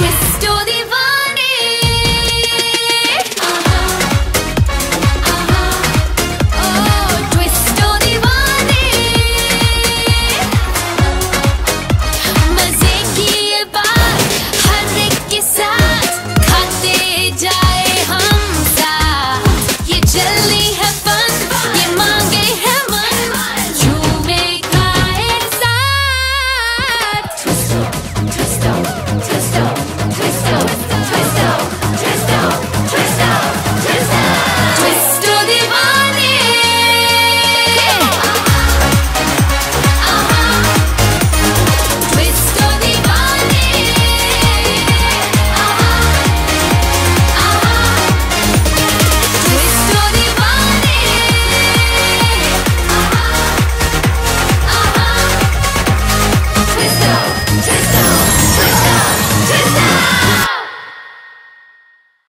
twist or the